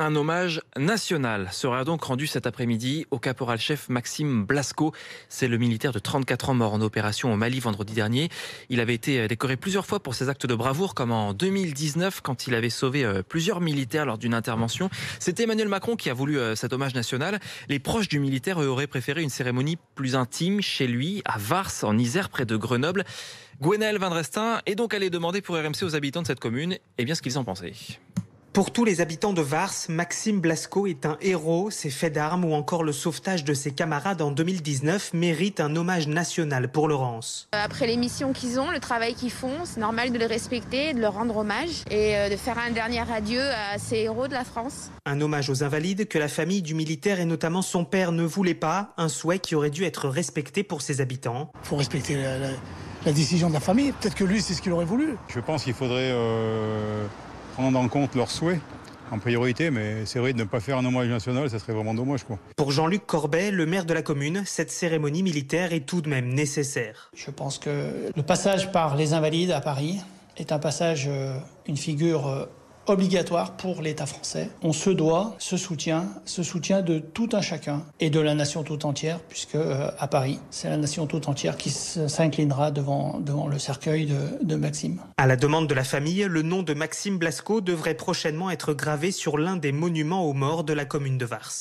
Un hommage national sera donc rendu cet après-midi au caporal-chef Maxime Blasco. C'est le militaire de 34 ans mort en opération au Mali vendredi dernier. Il avait été décoré plusieurs fois pour ses actes de bravoure, comme en 2019 quand il avait sauvé euh, plusieurs militaires lors d'une intervention. C'est Emmanuel Macron qui a voulu euh, cet hommage national. Les proches du militaire auraient préféré une cérémonie plus intime chez lui, à Vars, en Isère, près de Grenoble. Gwenaël Vindrestin est donc allé demander pour RMC aux habitants de cette commune eh bien, ce qu'ils en pensaient. Pour tous les habitants de Vars, Maxime Blasco est un héros. Ses faits d'armes ou encore le sauvetage de ses camarades en 2019 méritent un hommage national pour Laurence. Après les missions qu'ils ont, le travail qu'ils font, c'est normal de les respecter, de leur rendre hommage et euh, de faire un dernier adieu à ces héros de la France. Un hommage aux invalides que la famille du militaire et notamment son père ne voulait pas, un souhait qui aurait dû être respecté pour ses habitants. Il faut respecter la, décision de la famille. Peut-être que lui, c'est ce qu'il aurait voulu. Je pense qu'il faudrait... Euh, prendre en compte leurs souhaits en priorité, mais c'est vrai de ne pas faire un hommage national, ça serait vraiment dommage. Quoi. Pour Jean-Luc Corbet, le maire de la commune, cette cérémonie militaire est tout de même nécessaire. Je pense que le passage par les Invalides à Paris est un passage, euh, une figure euh, obligatoire pour l'État français. On se doit ce soutien, ce soutien de tout un chacun et de la nation tout entière, puisque euh, à Paris, c'est la nation tout entière qui s'inclinera devant, devant le cercueil de, Maxime. À la demande de la famille, le nom de Maxime Blasco devrait prochainement être gravé sur l'un des monuments aux morts de la commune de Vars.